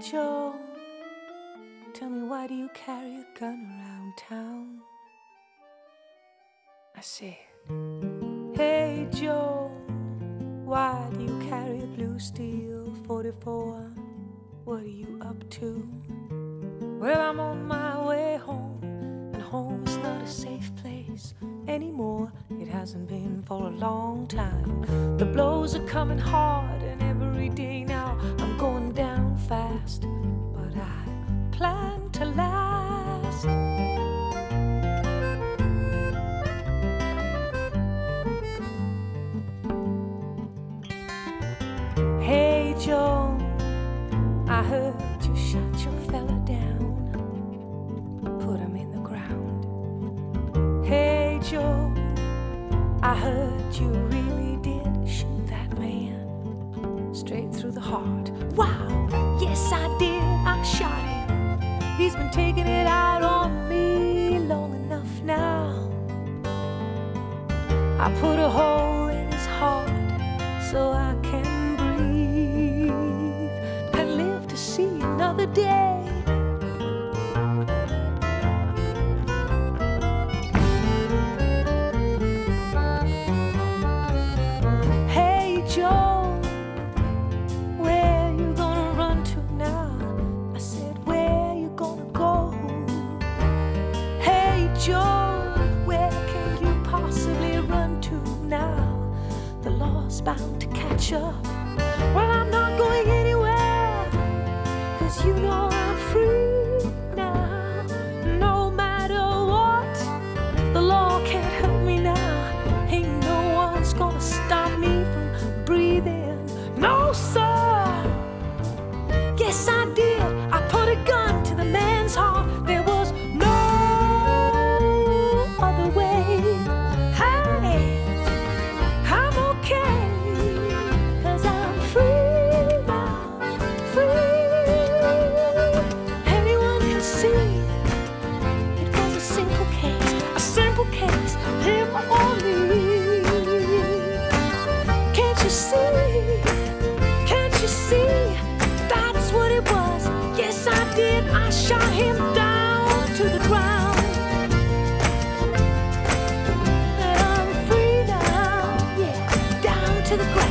Joan, tell me why do you carry a gun around town? I said, Hey Joan, why do you carry a blue steel 44? What are you up to? Well, I'm on my way home, and home is not a safe place anymore. It hasn't been for a long time. The blows are coming hard, and every day But I plan to last. Hey Joan, I heard you shot your fella down, put him in the ground. Hey Joan, I heard you really did shoot that man straight through the heart. Wow, yes I did, I shot him. He's been taking it out on me long enough now. I put a hole in his heart so I can breathe and live to see another day. was bound to catch up. you see? Can't you see? That's what it was. Yes, I did. I shot him down to the ground. And I'm free now. Yeah, down to the ground.